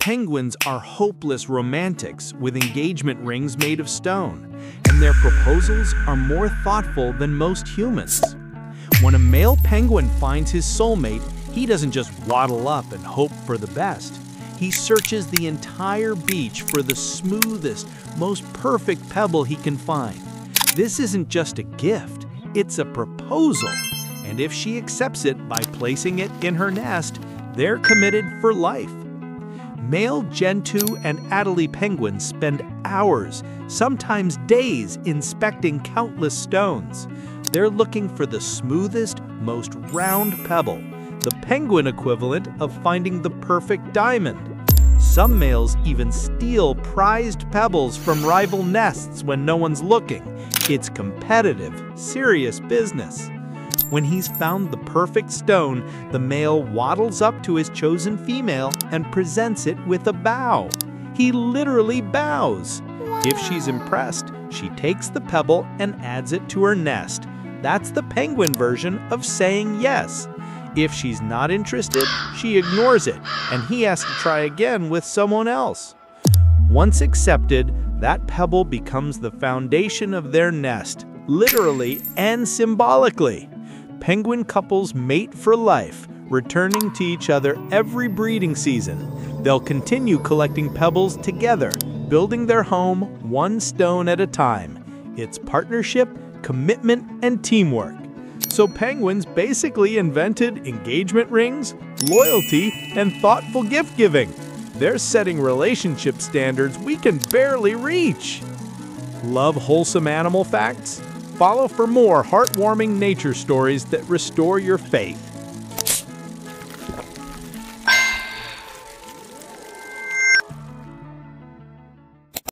Penguins are hopeless romantics with engagement rings made of stone, and their proposals are more thoughtful than most humans. When a male penguin finds his soulmate, he doesn't just waddle up and hope for the best. He searches the entire beach for the smoothest, most perfect pebble he can find. This isn't just a gift, it's a proposal. And if she accepts it by placing it in her nest, they're committed for life. Male Gentoo and Adelie penguins spend hours, sometimes days, inspecting countless stones. They're looking for the smoothest, most round pebble, the penguin equivalent of finding the perfect diamond. Some males even steal prized pebbles from rival nests when no one's looking. It's competitive, serious business. When he's found the perfect stone, the male waddles up to his chosen female and presents it with a bow. He literally bows. If she's impressed, she takes the pebble and adds it to her nest. That's the penguin version of saying yes. If she's not interested, she ignores it, and he has to try again with someone else. Once accepted, that pebble becomes the foundation of their nest, literally and symbolically. Penguin couples mate for life, returning to each other every breeding season. They'll continue collecting pebbles together, building their home one stone at a time. It's partnership, commitment, and teamwork. So penguins basically invented engagement rings, loyalty, and thoughtful gift giving. They're setting relationship standards we can barely reach. Love wholesome animal facts? Follow for more heartwarming nature stories that restore your faith.